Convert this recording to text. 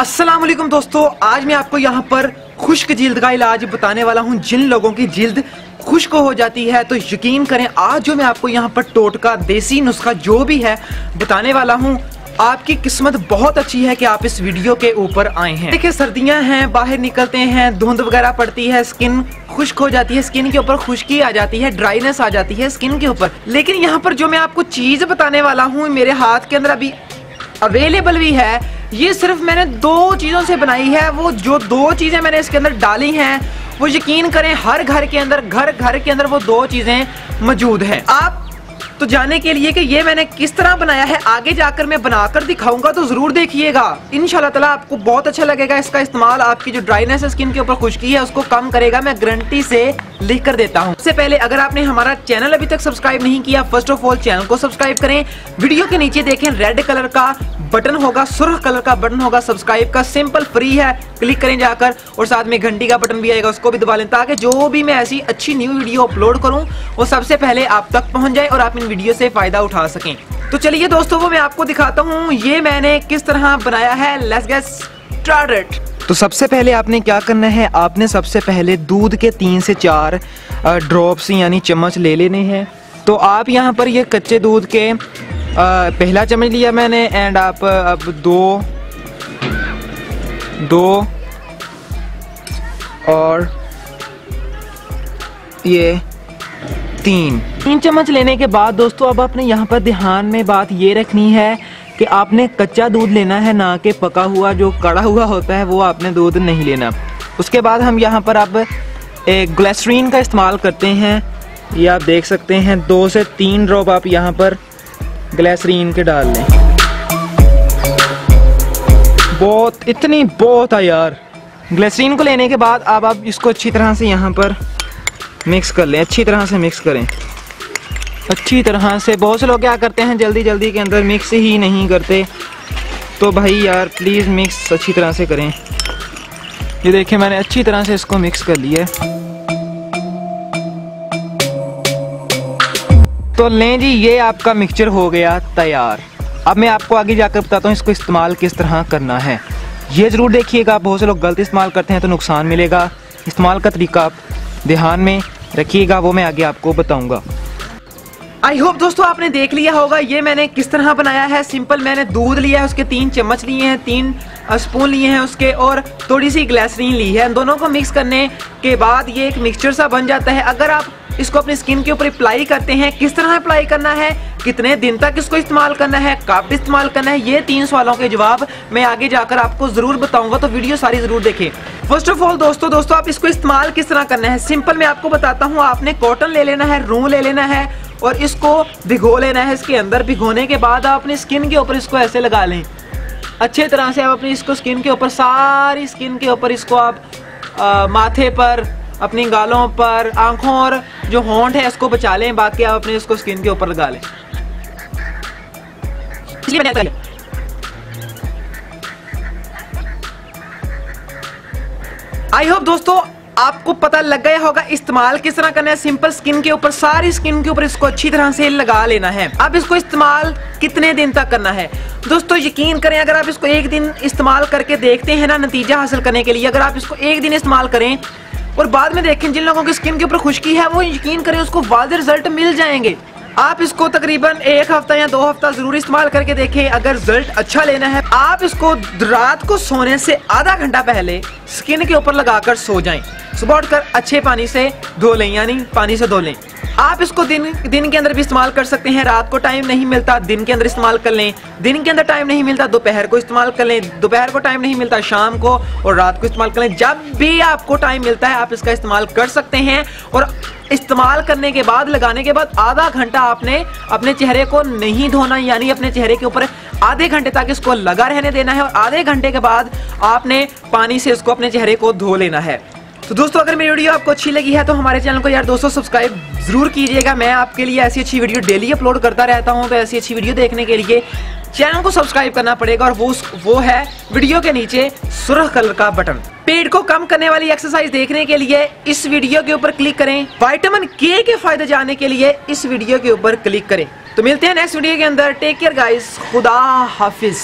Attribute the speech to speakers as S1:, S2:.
S1: अस्सलाम वालेकुम दोस्तों, आज मैं आपको यहाँ पर खुश्क जिल्द का इलाज बताने वाला हूँ। जिन लोगों की जिल्द खुश्क हो जाती है तो यकीन करें, आज जो मैं आपको यहाँ पर टोटका, देसी नुस्खा जो भी है, बताने वाला हूँ। आपकी किस्मत बहुत अच्छी है कि आप इस वीडियो के ऊपर आए हैं। देखिए, सर्दियाँ हैं, बाहर निकलते हैं, धुंध वगैरह पड़ती है, स्किन खुश्क हो जाती है, स्किन के ऊपर खुश्की आ जाती है, ड्राइनेस आ जाती है स्किन के ऊपर। लेकिन यहाँ पर जो मैं आपको चीज़ बताने वाला हूँ, मेरे हाथ के अंदर अभी अवेलेबल भी है ये सिर्फ़ मैंने दो चीज़ों से बनाई है, वो जो दो चीज़ें मैंने इसके अंदर डाली हैं, वो यकीन करें हर घर के अंदर, घर घर के अंदर वो दो चीज़ें मौजूद हैं। आप तो जाने के लिए कि ये मैंने किस तरह बनाया है, आगे जाकर मैं बनाकर दिखाऊँगा तो ज़रूर देखिएगा। इन ताला आपको बहुत अच्छा लगेगा इसका इस्तेमाल। आपकी जो ड्राइनेस स्किन के ऊपर खुशकी है, उसको कम करेगा। मैं गारंटी से लिख कर देता हूँ। सबसे पहले अगर आपने हमारा चैनल अभी तक सब्सक्राइब नहीं किया फ़र्स्ट ऑफ़ ऑल चैनल को सब्सक्राइब करें। वीडियो के नीचे देखें रेड कलर का बटन होगा, सुर्ख कलर का बटन होगा। सब्सक्राइब का सिंपल फ्री है क्लिक करें जाकर। और साथ में घंटी का बटन भी आएगा, उसको भी दबा लें ताकि जो भी मैं ऐसी अच्छी न्यू वीडियो अपलोड करूँ, वो सबसे पहले आप तक पहुँच जाए और आप इन वीडियो से फ़ायदा उठा सकें। तो चलिए दोस्तों, वो मैं आपको दिखाता हूँ, ये मैंने किस तरह बनाया है। लेट्स गेट स्टार्टेड तो सबसे पहले आपने क्या करना है? आपने सबसे पहले दूध के तीन से चार ड्रॉप्स यानी चम्मच ले लेने हैं। तो आप यहाँ पर ये कच्चे दूध के पहला चम्मच लिया मैंने एंड आप अब दो दो, और ये तीन। तीन चम्मच लेने के बाद दोस्तों, अब आपने यहाँ पर ध्यान में बात ये रखनी है कि आपने कच्चा दूध लेना है ना कि पका हुआ, जो कड़ा हुआ होता है वो आपने दूध नहीं लेना। उसके बाद हम यहाँ पर अब ग्लेसरीन का इस्तेमाल करते हैं। ये आप देख सकते हैं, दो से तीन ड्रॉप आप यहाँ पर ग्लेसरीन के डाल लें। बहुत, इतनी बहुत है यार। ग्लेसरीन को लेने के बाद आप इसको अच्छी तरह से यहाँ पर मिक्स कर लें, अच्छी तरह से मिक्स करें। अच्छी तरह से, बहुत से लोग क्या करते हैं, जल्दी जल्दी के अंदर मिक्स ही नहीं करते। तो भाई यार प्लीज़ मिक्स अच्छी तरह से करें। ये देखिए, मैंने अच्छी तरह से इसको मिक्स कर लिया तो लें जी, ये आपका मिक्सचर हो गया तैयार। अब मैं आपको आगे जाकर बताता हूँ, इसको इस्तेमाल किस तरह करना है। ये ज़रूर देखिएगा, बहुत से लोग गलत इस्तेमाल करते हैं तो नुकसान मिलेगा। इस्तेमाल का तरीका आप ध्यान में रखिएगा, वो मैं आगे आपको बताऊँगा। आई होप दोस्तों आपने देख लिया होगा, ये मैंने किस तरह बनाया है। सिंपल मैंने दूध लिया है, उसके तीन चम्मच लिए हैं, तीन स्पून लिए हैं उसके और थोड़ी सी ग्लासरीन ली है। दोनों को मिक्स करने के बाद ये एक मिक्सचर सा बन जाता है। अगर आप इसको अपनी स्किन के ऊपर अप्लाई करते हैं, किस तरह अप्लाई करना है, कितने दिन तक इसको इस्तेमाल करना है, कब इस्तेमाल करना है, ये तीन सवालों के जवाब मैं आगे जाकर आपको ज़रूर बताऊँगा। तो वीडियो सारी ज़रूर देखें। फ़र्स्ट ऑफ़ ऑल दोस्तों दोस्तों आप इसको इस्तेमाल किस तरह करना है? सिंपल मैं आपको बताता हूँ आपने कॉटन ले लेना है रू ले लेना है और इसको भिगो लेना है इसके अंदर भिगोने के बाद आप अपनी स्किन के ऊपर इसको ऐसे लगा लें। अच्छे तरह से आप अपनी इसको स्किन के ऊपर सारी स्किन के ऊपर इसको आप आ, माथे पर अपनी गालों पर आँखों और जो होंठ है इसको बचा लें बाकी आप अपने इसको स्किन के ऊपर लगा लें। आई होप दोस्तों, आपको पता लग गया होगा, इस्तेमाल किस तरह करना है। सिंपल स्किन के ऊपर, सारी स्किन के ऊपर इसको अच्छी तरह से लगा लेना है। अब इसको इस्तेमाल कितने दिन तक करना है? दोस्तों, यकीन करें, अगर आप इसको एक दिन इस्तेमाल करके देखते हैं ना, नतीजा हासिल करने के लिए, अगर आप इसको एक दिन इस्तेमाल करें और बाद में देखें, जिन लोगों की स्किन के ऊपर खुशकी है, वो यकीन करें उसको वादे रिज़ल्ट मिल जाएँगे। आप इसको तकरीबन एक हफ़्ता या दो हफ़्ता ज़रूर इस्तेमाल करके देखें। अगर रिज़ल्ट अच्छा लेना है, आप इसको रात को सोने से आधा घंटा पहले स्किन के ऊपर लगाकर सो जाएँ। सुबह उठकर अच्छे पानी से धो लें, यानी पानी से धो लें। आप इसको दिन दिन के अंदर भी इस्तेमाल कर सकते हैं। रात को टाइम नहीं मिलता, दिन के अंदर इस्तेमाल कर लें। दिन के अंदर टाइम नहीं मिलता, दोपहर को इस्तेमाल कर लें। दोपहर को टाइम नहीं मिलता, शाम को और रात को इस्तेमाल कर लें। जब भी आपको टाइम मिलता है, आप इसका इस्तेमाल कर सकते हैं। और इस्तेमाल करने के बाद, लगाने के बाद आधा घंटा आपने अपने चेहरे को नहीं धोना, यानी अपने चेहरे के ऊपर आधे घंटे तक इसको लगा रहने देना है और आधे घंटे के बाद आपने पानी से इसको अपने चेहरे को धो लेना है। तो दोस्तों, अगर मेरी वीडियो आपको अच्छी लगी है तो हमारे चैनल को यार दोस्तों सब्सक्राइब ज़रूर कीजिएगा। मैं आपके लिए ऐसी अच्छी वीडियो डेली अपलोड करता रहता हूँ तो ऐसी अच्छी वीडियो देखने के लिए चैनल को सब्सक्राइब करना पड़ेगा और वो वो है वीडियो के नीचे सुरख कलर का बटन। पेट को कम करने वाली एक्सरसाइज देखने के लिए इस वीडियो के ऊपर क्लिक करें। वाइटामिन के के फ़ायदे जानने के लिए इस वीडियो के ऊपर क्लिक करें। तो मिलते हैं नेक्स्ट वीडियो के अंदर। टेक केयर गाइस खुदा हाफिज।